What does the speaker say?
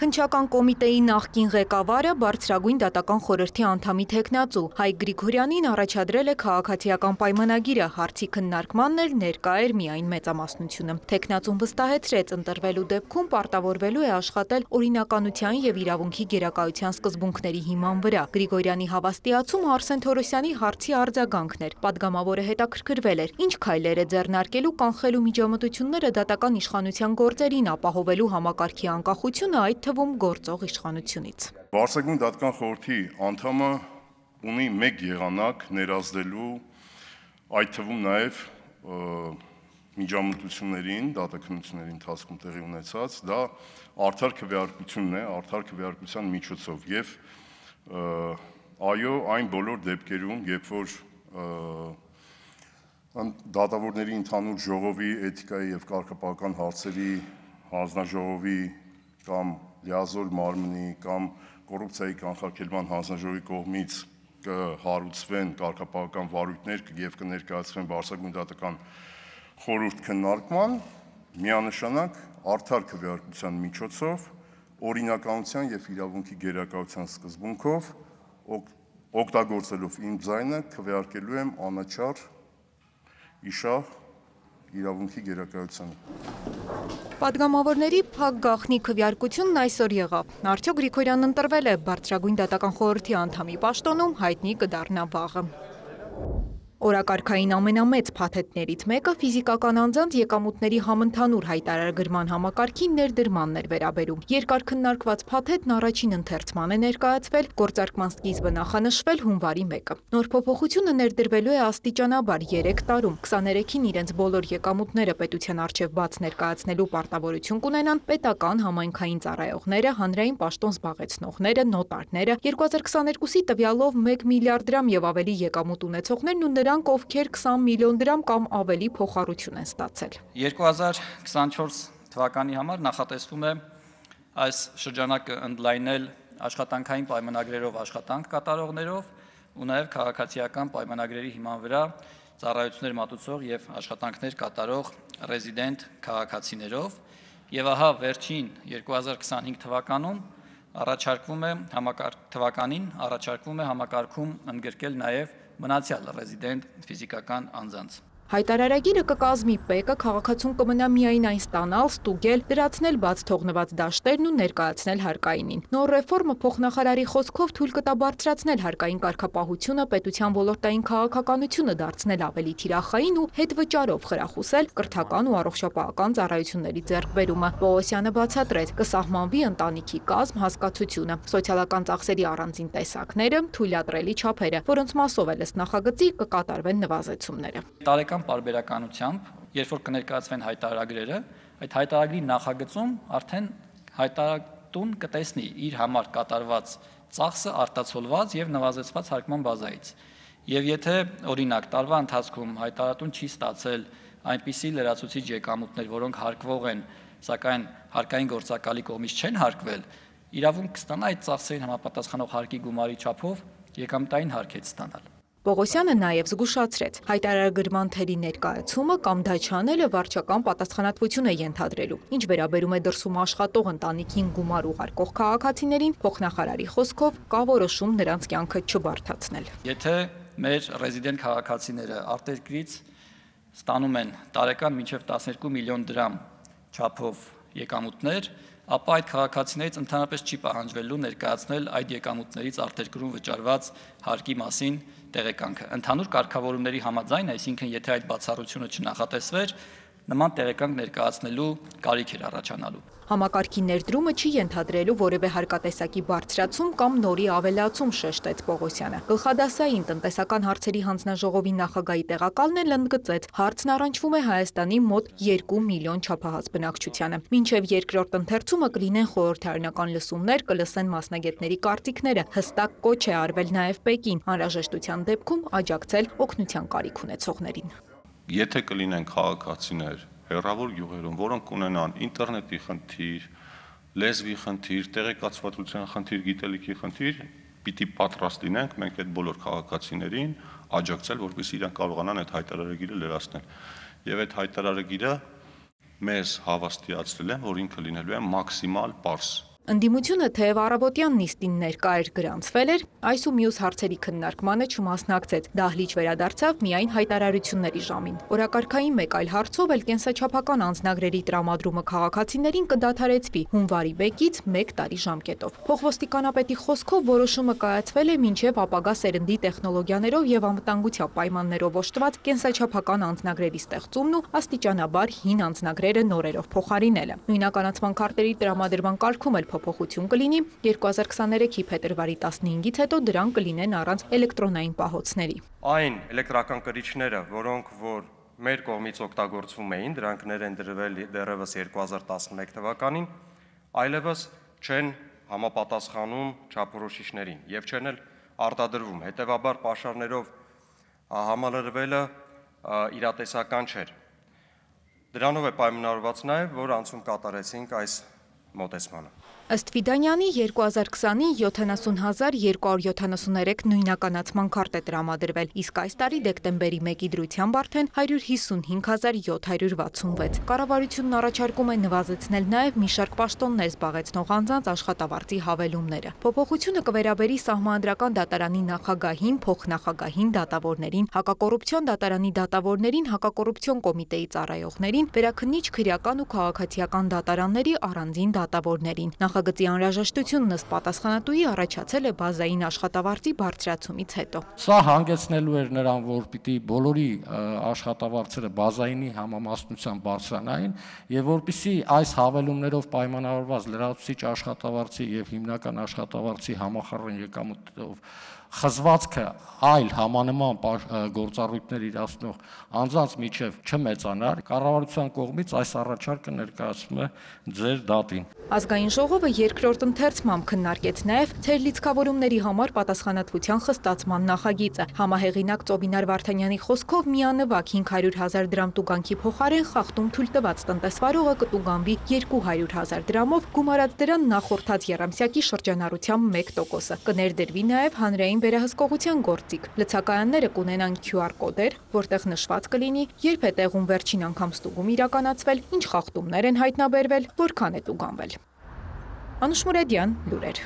Քնչական կոմիտեի նախկին ղեկավարը բարձրագույն դատական խորհրդի անդամի թեկնածու Հայկ Գրիգորյանին առաջադրել է քաղաքացիական պայմանագիրը, հարցի քննարկմանն էլ ներկա էր միայն մեծամասնությունը։ Թեկնածուն վստահեցրեց, ընտրվելու դեպքում պարտավորվելու է աշխատել օրինականության եւ իրավունքի գերակայության սկզբունքների հիման վրա։ Գրիգորյանի հավաստիացումը Արսեն Թորոսյանի հարցի արձագանքն էր։ Պատգամավորը հետաքրքրվել էր, ինչ քայլեր է ձեռնարկելու կանխելու միջամտությունները դատական իշխանության գործերին ապահովելու համակարգի անկախությունը այդ թվում գործող իշխանությունից։ Վարսագույն դատական խորհրդի անդամը ունի մեկ եղանակ ներազդելու այդ թվում նաև միջամտություններին, դատաքննությունների ընթացքում տեղի ունեցած, դա արդար քվեարկությունն է, արդար քվեարկության միջոցով եւ այո, այն բոլոր դեպքերում, երբ որ դատավորների ընդհանուր ժողովի էթիկայի եւ կարգապահական հարցերի հանձնաժողովի կամ լիազոր մարմնի կամ կոռուպցիայի կանխարգելման հանձնաժողովի կողմից կհարուցվեն կարգապահական վարույթներ եւ կներկայացվեն Բարսագույն դատական խորհուրդ քննարկման միանշանակ արդար քվեարկության միջոցով օրինականության եւ իրավունքի գերակայության սկզբունքով օգտագործելով իմ ձայնը քվեարկելու եմ անաչառ իշահ իրավունքի գերակայությանը Պատգամավորների փակ գախնի քվյարկությունն այսօր եղավ։ Արդյոք Գրիգորյանն ընտրվել է Բարձրագույն դատական խորհրդի անդամի պաշտոնում, հայտնի կդառնա վաղը։ Օրակարգային ամենամեծ փաթեթներից մեկը ֆիզիկական անձանց եկամուտների համընդհանուր հայտարարագրման համակարգի ներդրմանն էր վերաբերում։ Երկար քննարկված փաթեթն առաջին ընթերցման է ներկայացվել, գործարկման սկիզբը նախանշվել հունվարի 1-ը։ Նոր փոփոխությունը ներդրվելու է աստիճանաբար 3 տարում։ 23-ին իրենց բոլոր եկամուտները պետության արչև բաց ներկայացնելու պարտավորություն կունենան պետական համայնքային ծառայողները, հանրային պաշտոն զբաղեցնողները, նոտարները, 2022-ի տվյալով 1 միլիարդ դրամ եւ ավելի եկամուտ ունեցողներն ու նրա նրանք, ովքեր 20 միլիոն դրամ կամ ավելի փոխառություն են ստացել։ 2024 թվականի համար նախատեսվում է այս շրջանակը ընդլայնել աշխատանքային պայմանագրերով աշխատանք կատարողներով ու նաև քաղաքացիական պայմանագրերի հիման վրա ծառայություններ մատուցող եւ աշխատանքներ կատարող ռեզիդենտ քաղաքացիներով եւ ահա վերջին 2025 թվականում առաջարկվում է համակարգ թվականին առաջարկվում է համակարգում ընդգրկել նաև մնացյալ ռեզիդենտ ֆիզիկական անձանց Հայտարարագիրը կկազմի ՊԵԿ-ը քաղաքացուն կմնա միայն այն ստանալ, ստուգել, դրացնել բաց թողնված դաշտերն ու ներկայացնել հարկայինին։ Նոր ռեֆորմը փոխնախարարի խոսքով թույլ կտա բարձրացնել հարկային կարգապահությունը, պետության ոլորտային քաղաքականությունը դարձնել ավելի թիրախային ու հետ վճարով խրախուսել կրթական ու առողջապահական ծառայությունների ձեռքբերումը։ Պողոսյանը բացատրեց, կսահմանվի ընտանիքի կազմ հասկացությունը, սոցիալական ծախսերի առանձին տեսակները, թույլատրելի չափերը, որոնց մասով էլ ըստ նախագծի կկատարվեն նվազեցումները։ Տարեկան անգամ պարբերականությամբ, երբ որ կներկայացվեն հայտարարագրերը, այդ հայտարարագրի նախագծում արդեն հայտարարտուն կտեսնի իր համար կատարված ծախսը արտացոլված եւ նվազեցված հարկման բազայից։ Եվ եթե օրինակ տարվա ընթացքում հայտարարտուն չի ստացել այնպիսի լրացուցիչ եկամուտներ, որոնք հարկվող են, սակայն հարկային գործակալի կողմից չեն հարկվել, իրավունք կստանա այդ ծախսերին համապատասխանող հարկի գումարի չափով եկամտային հարկ ստանալ։ Պողոսյանը նաև զգուշացրեց, հայտարարագրման թերի ներկայացումը կամ դա չանելը վարչական պատասխանատվություն է ենթադրելու։ Ինչ վերաբերում է դրսում աշխատող ընտանիքին գումար ուղարկող քաղաքացիներին, փոխնախարարի խոսքով կա որոշում նրանց կյանքը չբարթացնել։ Եթե մեր ռեզիդենտ քաղաքացիները արտերկրից ստանում են տարեկան մինչև 12 միլիոն դրամ չափով եկամուտներ, ապա այդ քաղաքացիներից ընդհանրապես չի պահանջվելու ներկայացնել այդ եկամուտներից արտերկրում վճարված հարկի մասին տեղեկանքը։ Ընդհանուր կարգավորումների համաձայն, այսինքն եթե այդ բացառությունը չնախատեսվեր, նման տեղեկանք ներկայացնելու կարիք էր առաջանալու։ Համակարգի ներդրումը չի ենթադրելու որևէ հարկատեսակի բարձրացում կամ նորի ավելացում, շեշտեց Պողոսյանը։ Գլխադասային տնտեսական հարցերի հանձնաժողովի նախագահի տեղակալն էլ ընդգծեց, հարցն առնչվում է Հայաստանի մոտ 2 միլիոն չափահաս բնակչությանը։ Մինչև երկրորդ ընթերցումը կլինեն խորհրդարանական լսումներ, կլսեն մասնագետների կարծիքները։ Հստակ կոչ է արվել նաև Պեկին, անհրաժեշտության դեպքում աջակցել օգնության կարիք ունեցողներին եթե կլինեն քաղաքացիներ հերավոր գյուղերում, որոնք ունենան ինտերնետի խնդիր, լեզվի խնդիր, տեղեկացվածության խնդիր, գիտելիքի խնդիր, պիտի պատրաստ լինենք մենք այդ բոլոր քաղաքացիներին աջակցել, որպեսզի իրանք կարողանան այդ հայտարարագիրը լրացնել։ Եվ այդ հայտարարագիրը մեզ հավաստիացրել են, որ ինքը լինելու է մաքսիմալ པարս Ընդդիմությունը թեև առավոտյան նիստին ներկա էր գրանցվել էր, այս ու մյուս հարցերի քննարկմանը չմասնակցեց։ Դահլիճ վերադարձավ միայն հայտարարությունների ժամին։ Օրակարգային մեկ այլ հարցով էլ կենսաչափական անձնագրերի տրամադրումը քաղաքացիներին կդադարեցվի հունվարի 1-ից 1 տարի ժամկետով։ Փոխոստիկանապետի խոսքով որոշումը կայացվել է մինչև ապագա սերնդի տեխնոլոգիաներով եւ անվտանգության պայմաններով օժտված կենսաչափական անձնագրերի ստեղծումն ու աստիճանաբար հին անձնագրերը նորերով փոխարինելը։ Նույնականացման քարտերի տրամադրման կարգում էլ փոփոխություն կլինի 2023-ի փետրվարի 15-ից հետո դրանք կլինեն առանց էլեկտրոնային պահոցների։ Այն էլեկտրական կրիչները, որոնք որ մեր կողմից օգտագործվում էին, դրանք ներ են դրվել դեռևս 2011 թվականին, այլևս չեն համապատասխանում չափորոշիչներին եւ չեն էլ արտադրվում։ Հետևաբար pašարներով համալրվելը իրատեսական չէր։ Դրանով է պայմանավորված նաև, որ անցում կատարեցինք այս մոտեցմանը։ Ըստ Վիդանյանի 2020-ի 70273 նույնականացման քարտ է տրամադրվել, իսկ այս տարի դեկտեմբերի 1-ի դրությամբ արդեն 155766։ Կառավարությունն առաջարկում է նվազեցնել նաև մի շարք պաշտոններ զբաղեցնող անձանց աշխատավարձի հավելումները։ Փոփոխությունը կվերաբերի սահմանադրական դատարանի նախագահին, փոխնախագահին, դատավորներին, հակակոռուպցիոն դատարանի դատավորներին, հակակոռուպցիոն կոմիտեի ծառայողներին, վերաքննիչ քրեական ու քաղաքացիական դատարանների առանձին դատավորներին։ Նախագծի անհրաժեշտությունն ըստ պատասխանատուի առաջացել է բազային աշխատավարձի բարձրացումից հետո։ Սա հանգեցնելու էր նրան, որ պիտի բոլորի աշխատավարձերը բազայինի համամասնության բարձրանային եւ որpիսի այս հավելումներով պայմանավորված լրացուցիչ աշխատավարձի եւ հիմնական աշխատավարձի համախառն եկամուտով խզվածքը այլ համանման գործառույթներ իրացնող անձանց միջև չմեծանար, կառավարության կողմից այս առաջարկը ներկայացվում է ձեր դատին։ Ազգային ժողովը երկրորդ ընթերցմամբ քննարկեց նաև թերլիցքավորումների համար պատասխանատվության խստացման նախագիծը։ Համահեղինակ Ծոբինար Վարդանյանի խոսքով միանվագ 500 հազար դրամ տուգանքի փոխարեն խախտում թույլ տված տնտեսվարողը կտուգանվի 200 հազար դրամով, գումարած դրան նախորդած երամսյակի շրջանառության 1%-ը։ Կներդրվի նաև հանրային վերահսկողության գործիք։ Լցակայանները կունենան QR կոդեր, որտեղ նշված կլինի, երբ է տեղում վերջին անգամ ստուգում իրականացվել, ինչ խախտումներ են հայտնաբերվել, որքան է տուգանվել։ Անուշ Մուրեդյան, լուրեր։